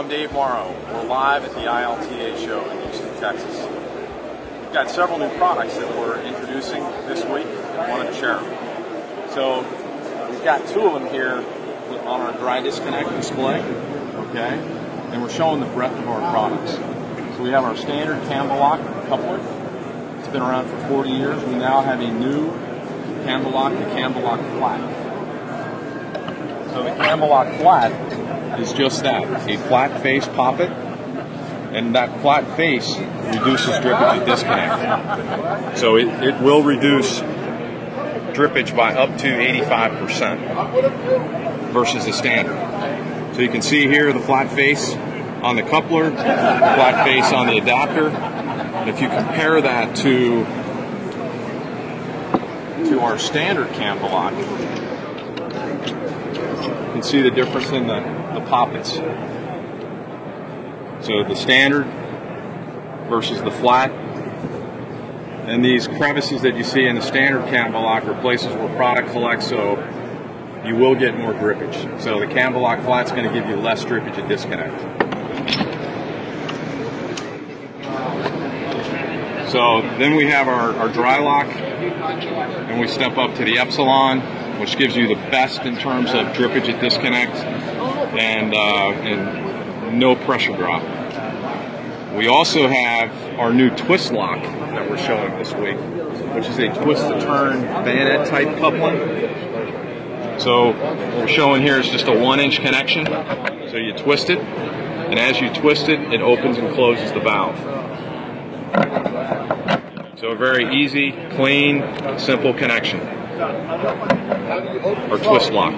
I'm Dave Morrow. We're live at the ILTA show in Houston, Texas. We've got several new products that we're introducing this week and wanted to share them. So we've got two of them here on our dry disconnect display, okay? And we're showing the breadth of our products. So we have our standard Kamvalok coupler. It's been around for 40 years. We now have a new Kamvalok, the Kamvalok Flat. So the Kamvalok Flat is just that, a flat face poppet, and that flat face reduces drippage at disconnect. So it, it will reduce drippage by up to 85% versus the standard. So you can see here the flat face on the coupler, the flat face on the adapter. And if you compare that to to our standard Kamvalok, you can see the difference in the the poppets. So the standard versus the flat. And these crevices that you see in the standard Kamvalok are places where product collects, so you will get more drippage. So the Kamvalok flat's going to give you less drippage at disconnect. So then we have our, our Drylok, and we step up to the Epsilon, which gives you the best in terms of drippage at disconnect and, uh, and no pressure drop. We also have our new twist lock that we're showing this week, which is a twist to turn bayonet type coupling. So what we're showing here is just a one inch connection. So you twist it, and as you twist it, it opens and closes the valve. So a very easy, clean, simple connection. Or twist lock.